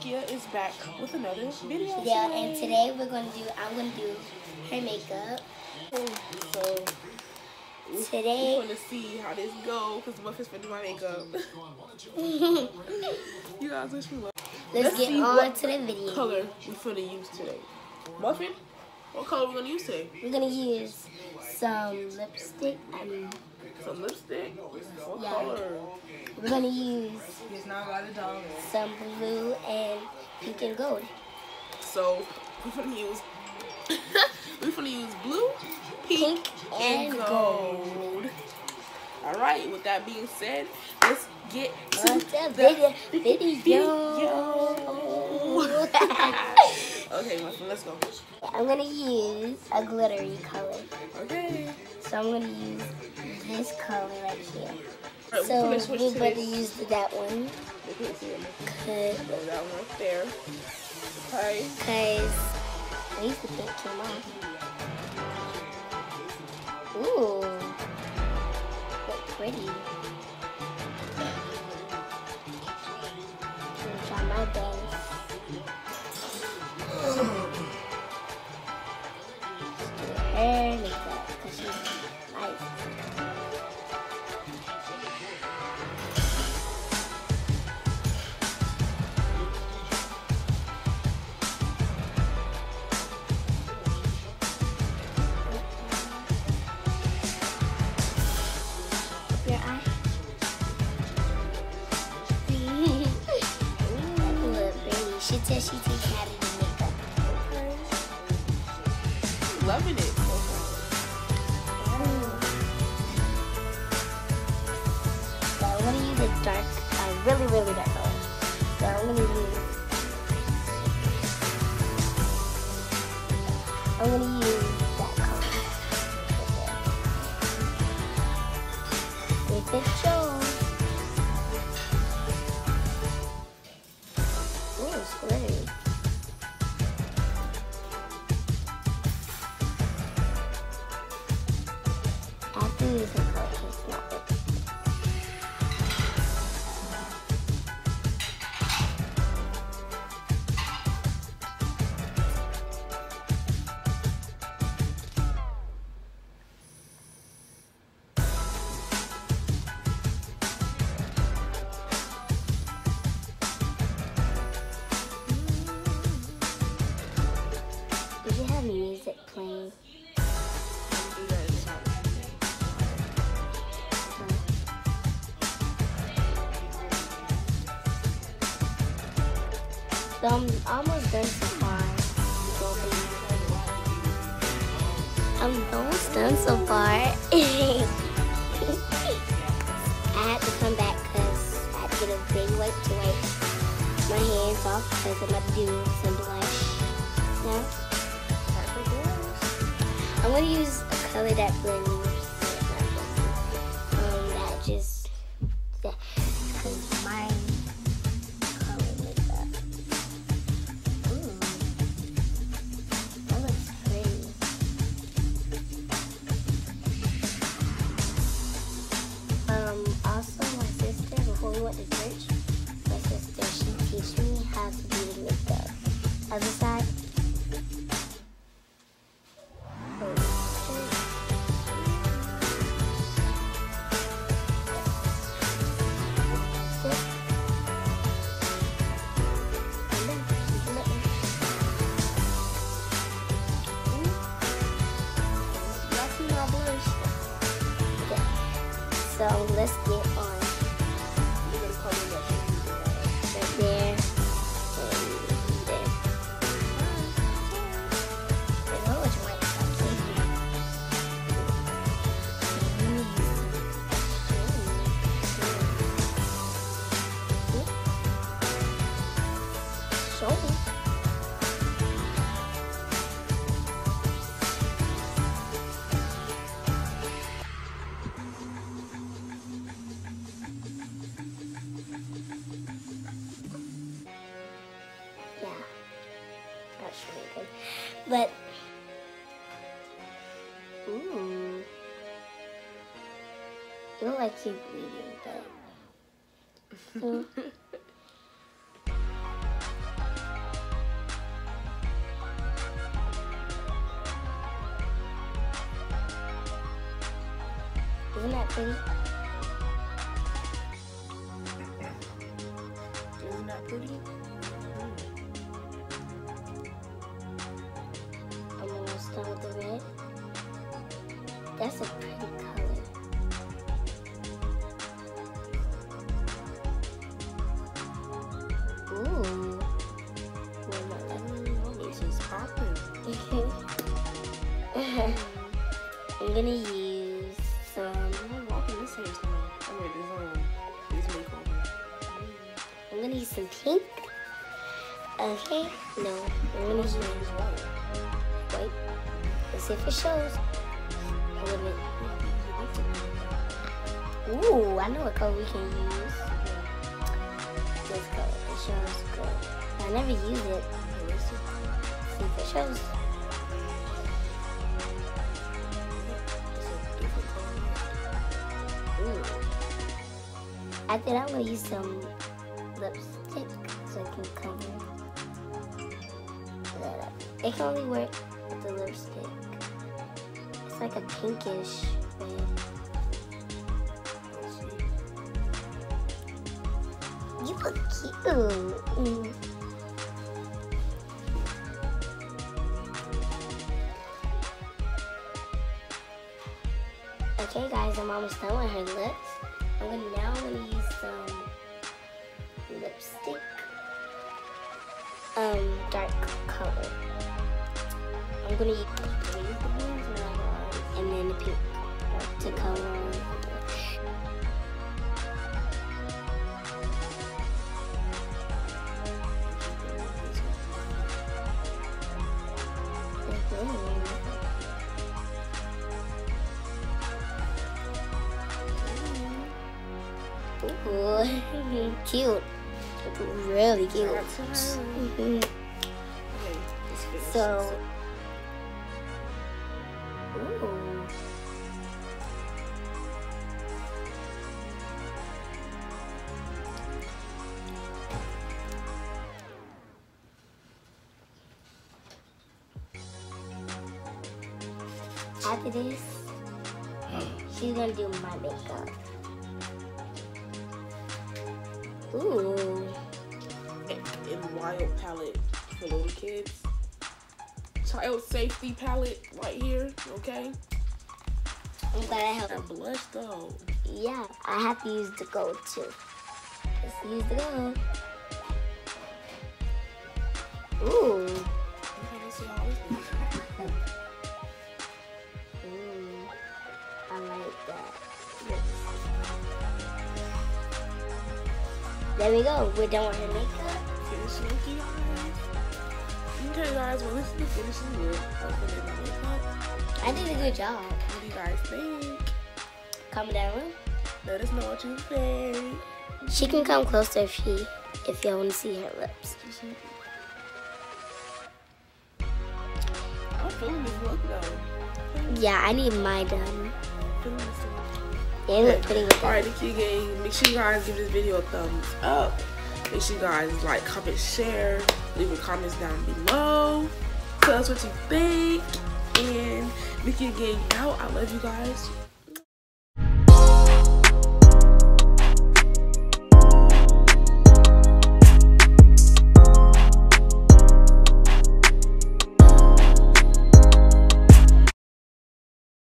Nikia is back with another video. Yeah, and today we're gonna do. I'm gonna do her makeup. So Today, we're gonna see how this go because Muffin's gonna do my makeup. you guys wish me luck. let's, Let's get on to the video. Color we're gonna use today. Muffin, what color are we gonna use today? We're gonna use some lipstick. I mean, Some lipstick. What Yeah. color? we're gonna use It's not got a dollar. some blue and pink and gold. So we're gonna use we're gonna use blue, pink, Pink and, and gold. All right. With that being said, let's get to On to the video. video. okay, my friend, let's go. I'm gonna use a glittery color. Okay. So I'm gonna use this color right here. Right, So we're gonna switch we're to going to use that one They can't see it. cause, Go that one right there. Okay. cause at least the pink came off. Ooh, look pretty. She takes out of the makeup. Loving it. So I'm gonna use a dark, a really, really dark color. So I'm gonna use. I'm gonna use that color. If it I have to use I'm almost done so far. I'm almost done so far. I had to come back because I had to get a big wipe to wipe my hands off because I'm about to do some blush. Now. I'm going to use a color that blends. So let's get on But ooh. You look like you're bleeding, but. Isn't that pretty? That's a pretty color. Ooh. Well, no, Oh, this is popping. I'm gonna use some. I'm this hairstyle. I mean, this um, this makeover. I'm gonna use some pink. Okay. No, I'm gonna use white. white. Let's see if it shows. Little bit. Ooh, I know what color we can use. This color. It shows good. I never use it. See if it shows. Ooh. I think I'm gonna use some lipstick so it can cover that up. It can only work with the lipstick. It's like a pinkish red. You look cute. Okay, guys, I'm almost done with her lips. I'm gonna now I'm gonna use some lipstick, um, dark color. I'm gonna use and then the pink to color. Ooh, cute. Really cute. Mhm. So, After this, she's gonna do my makeup. Ooh. in wild palette for little kids. Child safety palette right here, okay? I'm glad I helped. That blush though. Yeah, I have to use the gold too. Let's use the gold. Ooh. Okay, There we go. We're done with her makeup. Looky eyes. Okay guys, well this is the finishing look of the makeup. I did a good job. What do you guys think? Comment down below. Let us know what you think. She can come closer if she, if y'all want to see her lips. I'm feeling this look though. Yeah, I need my done. Feeling this look. They look pretty with Alright. Nikki Gang, make sure you guys give this video a thumbs up. Make sure you guys like, comment, share, leave your comments down below. Tell us what you think. And Nikki Gang out. I love you guys.